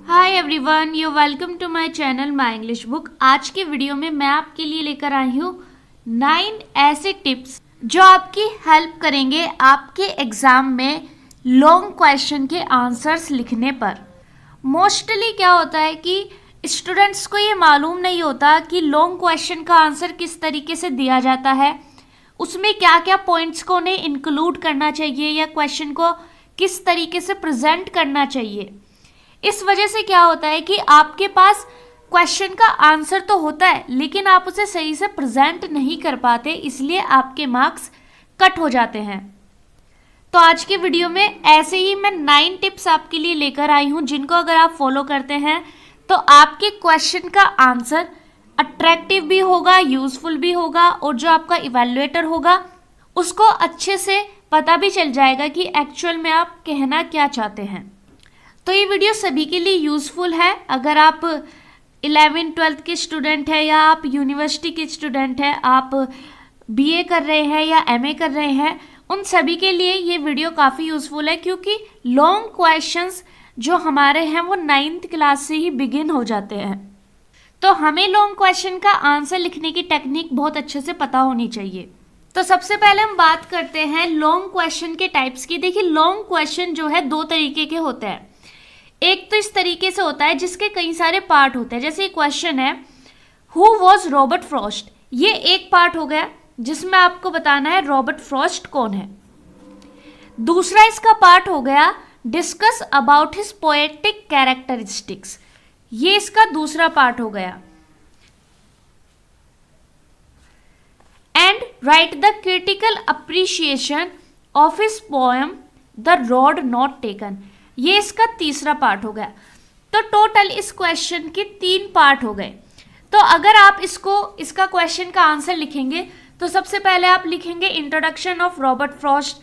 Hi everyone you welcome to my channel my English book आज के video में मैं आपके लिए लेकर आई हूँ नाइन ऐसे टिप्स जो आपकी हेल्प करेंगे आपके एग्ज़ाम में लॉन्ग क्वेश्चन के आंसर्स लिखने पर। मोस्टली क्या होता है कि स्टूडेंट्स को ये मालूम नहीं होता कि लॉन्ग क्वेश्चन का आंसर किस तरीके से दिया जाता है। उसमें क्या क्या पॉइंट्स को उन्हें इंक्लूड करना चाहिए या क्वेश्चन को किस तरीके से प्रेजेंट करना चाहिए। इस वजह से क्या होता है कि आपके पास क्वेश्चन का आंसर तो होता है, लेकिन आप उसे सही से प्रेजेंट नहीं कर पाते, इसलिए आपके मार्क्स कट हो जाते हैं। तो आज के वीडियो में ऐसे ही मैं नाइन टिप्स आपके लिए लेकर आई हूँ, जिनको अगर आप फॉलो करते हैं तो आपके क्वेश्चन का आंसर अट्रैक्टिव भी होगा यूजफुल भी होगा, और जो आपका इवेल्युएटर होगा, उसको अच्छे से पता भी चल जाएगा कि एक्चुअल में आप कहना क्या चाहते हैं। तो ये वीडियो सभी के लिए यूज़फुल है। अगर आप इलेवन ट्वेल्थ के स्टूडेंट हैं या आप यूनिवर्सिटी के स्टूडेंट हैं, आप बीए कर रहे हैं या एमए कर रहे हैं, उन सभी के लिए ये वीडियो काफ़ी यूज़फुल है क्योंकि लॉन्ग क्वेश्चंस जो हमारे हैं, वो नाइन्थ क्लास से ही बिगिन हो जाते हैं। तो हमें लॉन्ग क्वेश्चन का आंसर लिखने की टेक्निक बहुत अच्छे से पता होनी चाहिए। तो सबसे पहले हम बात करते हैं लॉन्ग क्वेश्चन के टाइप्स की। देखिए लॉन्ग क्वेश्चन जो है दो तरीके के होते हैं। एक तो इस तरीके से होता है जिसके कई सारे पार्ट होते हैं। जैसे क्वेश्चन है हु वॉज़ रॉबर्ट फ्रॉस्ट ये एक पार्ट हो गया, जिसमें आपको बताना है रॉबर्ट फ्रॉस्ट कौन है। दूसरा इसका पार्ट हो गया discuss about his poetic characteristics ये इसका दूसरा पार्ट हो गया। And write the critical appreciation of his poem the road not taken ये इसका तीसरा पार्ट हो गया। तो टोटल इस क्वेश्चन के तीन पार्ट हो गए। तो अगर आप इसको, इसका क्वेश्चन का आंसर लिखेंगे तो सबसे पहले आप लिखेंगे इंट्रोडक्शन ऑफ़ रॉबर्ट फ्रॉस्ट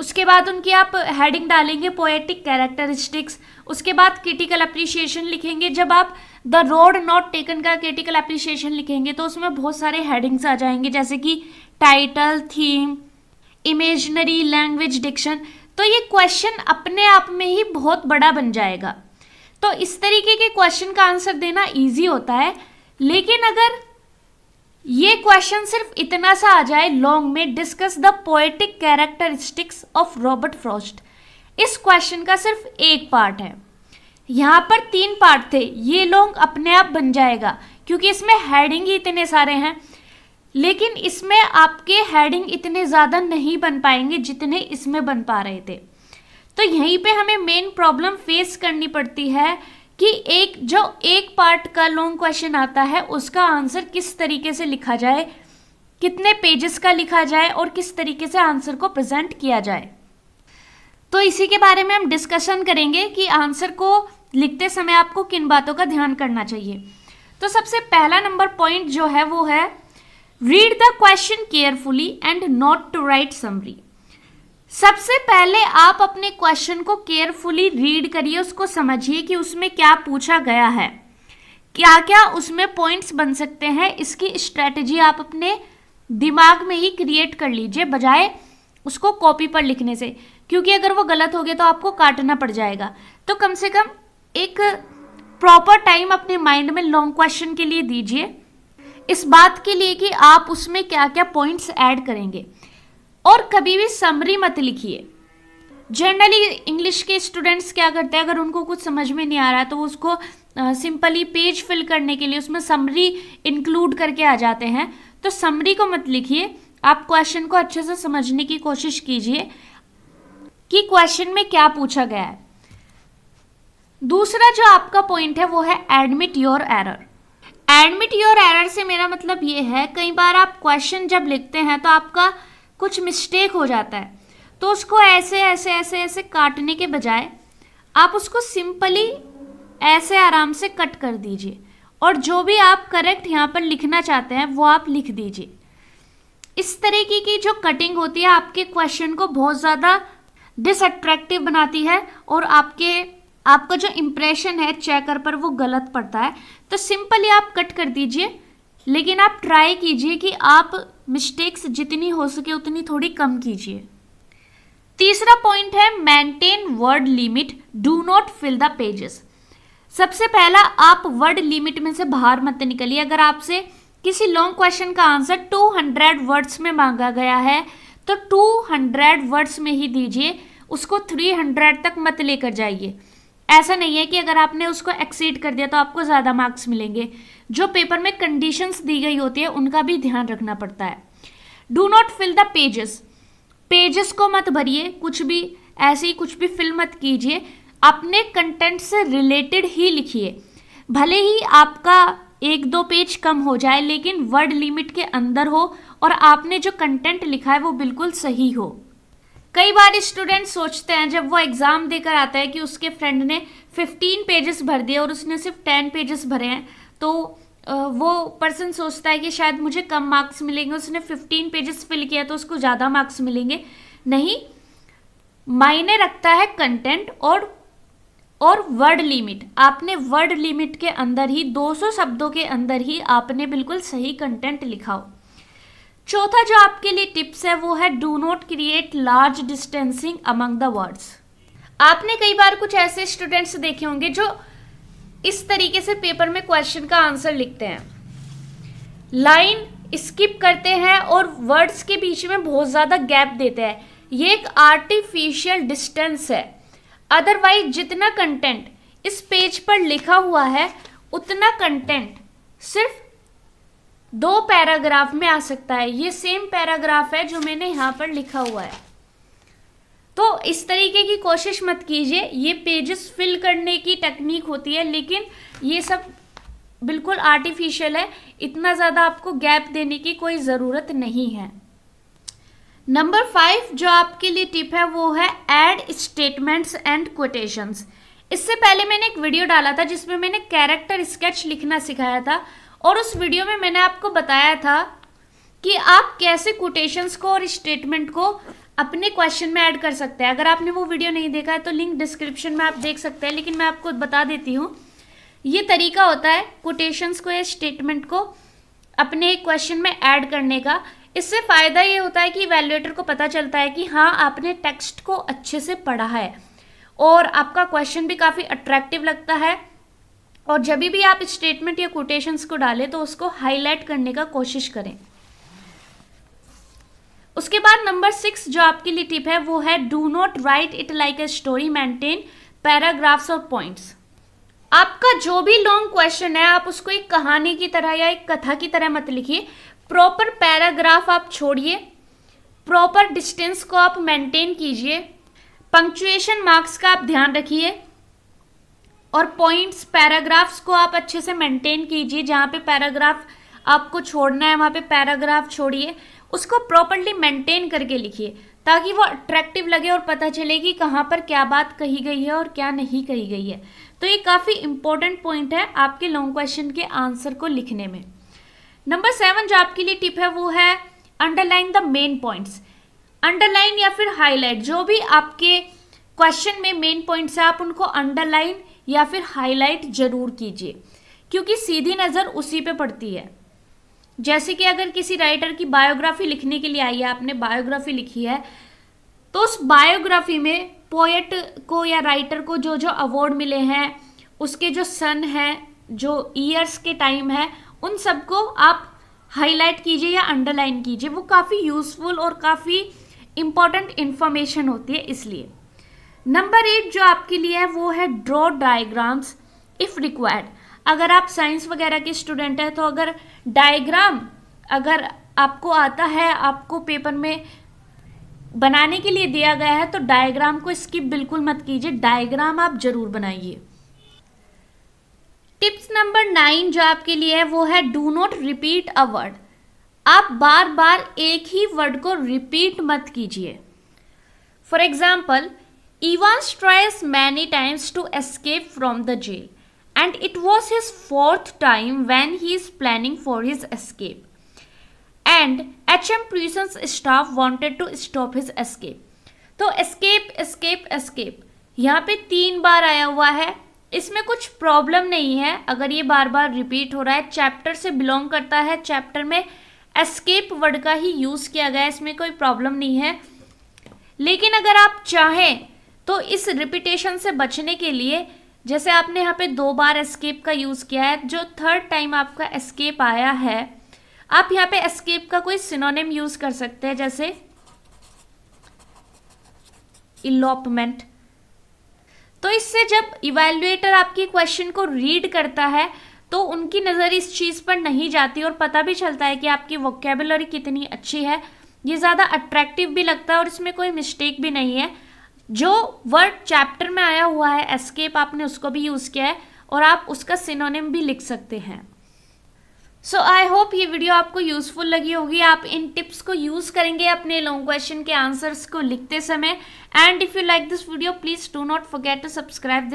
उसके बाद उनकी आप हेडिंग डालेंगे पोएटिक कैरेक्टरिस्टिक्स उसके बाद क्रिटिकल अप्रिशिएशन लिखेंगे। जब आप द रोड नॉट टेकन का क्रिटिकल अप्रिशिएशन लिखेंगे तो उसमें बहुत सारे हेडिंग्स आ जाएँगे, जैसे कि title theme imaginary language diction तो ये क्वेश्चन अपने आप में ही बहुत बड़ा बन जाएगा। तो इस तरीके के क्वेश्चन का आंसर देना इजी होता है, लेकिन अगर ये क्वेश्चन सिर्फ़ इतना सा आ जाए लॉन्ग में discuss the poetic characteristics of Robert Frost इस क्वेश्चन का सिर्फ़ एक पार्ट है। यहाँ पर तीन पार्ट थे। ये लॉन्ग अपने आप बन जाएगा, क्योंकि इसमें हेडिंग ही इतने सारे हैं। लेकिन इसमें आपके हेडिंग इतने ज़्यादा नहीं बन पाएँगे जितने इसमें बन पा रहे थे। तो यहीं पे हमें मेन प्रॉब्लम फेस करनी पड़ती है कि एक, जो एक पार्ट का लॉन्ग क्वेश्चन आता है, उसका आंसर किस तरीके से लिखा जाए, कितने पेजेस का लिखा जाए और किस तरीके से आंसर को प्रेजेंट किया जाए। तो इसी के बारे में हम डिस्कशन करेंगे कि आंसर को लिखते समय आपको किन बातों का ध्यान करना चाहिए। तो सबसे पहला नंबर पॉइंट जो है, वो है read the question carefully and not to write summary सबसे पहले आप अपने क्वेश्चन को केयरफुली रीड करिए, उसको समझिए कि उसमें क्या पूछा गया है। क्या क्या उसमें पॉइंट्स बन सकते हैं, इसकी स्ट्रेटजी आप अपने दिमाग में ही क्रिएट कर लीजिए, बजाय उसको कॉपी पर लिखने से। क्योंकि अगर वो गलत हो गया तो आपको काटना पड़ जाएगा। तो कम से कम एक प्रॉपर टाइम अपने माइंड में लॉन्ग क्वेश्चन के लिए दीजिए। इस बात के लिए कि आप उसमें क्या क्या पॉइंट्स ऐड करेंगे। और कभी भी समरी मत लिखिए। जनरली इंग्लिश के स्टूडेंट्स क्या करते हैं? अगर उनको कुछ समझ में नहीं आ रहा है तो उसको सिंपली पेज फिल करने के लिए उसमें समरी इंक्लूड करके आ जाते हैं। तो समरी को मत लिखिए। आप क्वेश्चन को अच्छे से समझने की कोशिश कीजिए कि क्वेश्चन में क्या पूछा गया है। दूसरा जो आपका पॉइंट है, वो है admit your error admit your error से मेरा मतलब ये है, कई बार आप क्वेश्चन जब लिखते हैं तो आपका कुछ मिस्टेक हो जाता है। तो उसको ऐसे ऐसे ऐसे ऐसे काटने के बजाय आप उसको सिंपली ऐसे आराम से कट कर दीजिए। और जो भी आप करेक्ट यहाँ पर लिखना चाहते हैं, वो आप लिख दीजिए। इस तरीके की जो कटिंग होती है, आपके क्वेश्चन को बहुत ज़्यादा डिसअट्रैक्टिव बनाती है और आपके आपका जो इम्प्रेशन है चेकर पर वो गलत पड़ता है। तो सिंपली आप कट कर दीजिए, लेकिन आप ट्राई कीजिए कि आप मिस्टेक्स जितनी हो सके उतनी थोड़ी कम कीजिए। तीसरा पॉइंट है maintain word limit do not fill the pages सबसे पहला, आप वर्ड लिमिट में से बाहर मत निकलिए। अगर आपसे किसी लॉन्ग क्वेश्चन का आंसर 200 वर्ड्स में मांगा गया है तो 200 वर्ड्स में ही दीजिए। उसको 300 तक मत लेकर जाइए। ऐसा नहीं है कि अगर आपने उसको एक्सीड कर दिया तो आपको ज़्यादा मार्क्स मिलेंगे। जो पेपर में कंडीशंस दी गई होती है, उनका भी ध्यान रखना पड़ता है। Do not fill the pages pages को मत भरिए, कुछ भी, ऐसे ही कुछ भी फिल मत कीजिए। अपने कंटेंट से रिलेटेड ही लिखिए। भले ही आपका एक दो पेज कम हो जाए, लेकिन वर्ड लिमिट के अंदर हो और आपने जो कंटेंट लिखा है, वो बिल्कुल सही हो। कई बार स्टूडेंट सोचते हैं, जब वो एग्ज़ाम देकर आता है कि उसके फ्रेंड ने 15 पेजेस भर दिए और उसने सिर्फ़ 10 पेजेस भरे हैं तो वो पर्सन सोचता है कि शायद मुझे कम मार्क्स मिलेंगे, उसने 15 पेजेस फिल किया तो उसको ज़्यादा मार्क्स मिलेंगे। नहीं, मायने रखता है कंटेंट और और वर्ड लिमिट आपने वर्ड लिमिट के अंदर ही 200 शब्दों के अंदर ही आपने बिल्कुल सही कंटेंट लिखा हो। चौथा जो आपके लिए टिप्स है वो है do not create large distancing among the words आपने कई बार कुछ ऐसे स्टूडेंट्स देखे होंगे जो इस तरीके से पेपर में क्वेश्चन का आंसर लिखते हैं। लाइन स्किप करते हैं और वर्ड्स के बीच में बहुत ज़्यादा गैप देते हैं। ये एक आर्टिफिशियल डिस्टेंस है। अदरवाइज़ जितना कंटेंट इस पेज पर लिखा हुआ है, उतना कंटेंट सिर्फ़ दो पैराग्राफ में आ सकता है। ये सेम पैराग्राफ है जो मैंने यहाँ पर लिखा हुआ है। तो इस तरीके की कोशिश मत कीजिए। ये पेजेस फिल करने की टेक्निक होती है, लेकिन ये सब बिल्कुल आर्टिफिशियल है। इतना ज़्यादा आपको गैप देने की कोई ज़रूरत नहीं है। नंबर फाइव जो आपके लिए टिप है, वो है एड स्टेटमेंट्स एंड कोटेशंस इससे पहले मैंने एक वीडियो डाला था जिसमें मैंने कैरेक्टर स्केच लिखना सिखाया था। और उस वीडियो में मैंने आपको बताया था कि आप कैसे कोटेशंस को और स्टेटमेंट को अपने क्वेश्चन में ऐड कर सकते हैं। अगर आपने वो वीडियो नहीं देखा है तो लिंक डिस्क्रिप्शन में आप देख सकते हैं, लेकिन मैं आपको बता देती हूँ। ये तरीका होता है कोटेशंस को या स्टेटमेंट को अपने क्वेश्चन में ऐड करने का। इससे फ़ायदा ये होता है कि वैल्यूएटर को पता चलता है कि हाँ आपने टेक्स्ट को अच्छे से पढ़ा है और आपका क्वेश्चन भी काफ़ी अट्रैक्टिव लगता है। और जब भी आप स्टेटमेंट या कोटेशंस को डालें तो उसको हाईलाइट करने का कोशिश करें। उसके बाद नंबर सिक्स जो आपके लिए टिप है, वो है do not write it like a story maintain paragraphs और पॉइंट्स आपका जो भी लॉन्ग क्वेश्चन है, आप उसको एक कहानी की तरह या एक कथा की तरह मत लिखिए। प्रॉपर पैराग्राफ आप छोड़िए। प्रॉपर डिस्टेंस को आप मेंटेन कीजिए। पंक्चुएशन मार्क्स का आप ध्यान रखिए। और पॉइंट्स पैराग्राफ्स को आप अच्छे से मेंटेन कीजिए, जहाँ पे पैराग्राफ आपको छोड़ना है, वहाँ पे पैराग्राफ छोड़िए, उसको प्रॉपरली मेंटेन करके लिखिए, ताकि वो अट्रैक्टिव लगे और पता चले कि कहाँ पर क्या बात कही गई है और क्या नहीं कही गई है। तो ये काफ़ी इंपॉर्टेंट पॉइंट है आपके लॉन्ग क्वेश्चन के आंसर को लिखने में। नंबर सेवन जो आपके लिए टिप है, वो है underline the main points underline या फिर हाईलाइट जो भी आपके क्वेश्चन में मेन पॉइंट्स है, आप उनको अंडरलाइन या फिर हाईलाइट ज़रूर कीजिए, क्योंकि सीधी नज़र उसी पे पड़ती है। जैसे कि अगर किसी राइटर की बायोग्राफी लिखने के लिए आई है, आपने बायोग्राफी लिखी है तो उस बायोग्राफी में पोएट को या राइटर को जो जो अवार्ड मिले हैं, उसके जो सन हैं, जो ईयर्स के टाइम है, उन सबको आप हाईलाइट कीजिए या अंडरलाइन कीजिए। वो काफ़ी यूजफुल और काफ़ी इंपॉर्टेंट इन्फॉर्मेशन होती है इसलिए। नंबर एट जो आपके लिए है, वो है ड्रॉ डायग्राम्स इफ़ रिक्वायर्ड अगर आप साइंस वगैरह के स्टूडेंट हैं तो अगर डायग्राम अगर आपको आता है, आपको पेपर में बनाने के लिए दिया गया है तो डायग्राम को स्किप बिल्कुल मत कीजिए। डायग्राम आप ज़रूर बनाइए। टिप्स नंबर नाइन जो आपके लिए है, वो है do not repeat a word आप बार बार एक ही वर्ड को रिपीट मत कीजिए। For example Evans tries many times to escape from the jail, and it was his fourth time when he is planning for his escape. And HM prison's staff wanted to stop his escape. तो escape, escape, escape यहाँ पे तीन बार आया हुआ है इसमें कुछ problem नहीं है अगर ये बार बार रिपीट हो रहा है चैप्टर से बिलोंग करता है चैप्टर में एस्केप वर्ड का ही यूज़ किया गया है इसमें कोई प्रॉब्लम नहीं है लेकिन अगर आप चाहें तो इस रिपीटेशन से बचने के लिए, जैसे आपने यहाँ पे दो बार एस्केप का यूज़ किया है, जो थर्ड टाइम आपका एस्केप आया है, आप यहाँ पे एस्केप का कोई सिनोनिम यूज़ कर सकते हैं, जैसे इलोपमेंट तो इससे जब इवेल्युएटर आपकी क्वेश्चन को रीड करता है तो उनकी नज़र इस चीज़ पर नहीं जाती और पता भी चलता है कि आपकी वोकेबुलरी कितनी अच्छी है। ये ज़्यादा अट्रैक्टिव भी लगता है और इसमें कोई मिस्टेक भी नहीं है। जो वर्ड चैप्टर में आया हुआ है, एस्केप आपने उसको भी यूज़ किया है और आप उसका सिनोनिम भी लिख सकते हैं। सो आई होप ये वीडियो आपको यूज़फुल लगी होगी। आप इन टिप्स को यूज़ करेंगे अपने लॉन्ग क्वेश्चन के आंसर्स को लिखते समय। And if you like this video please do not forget to subscribe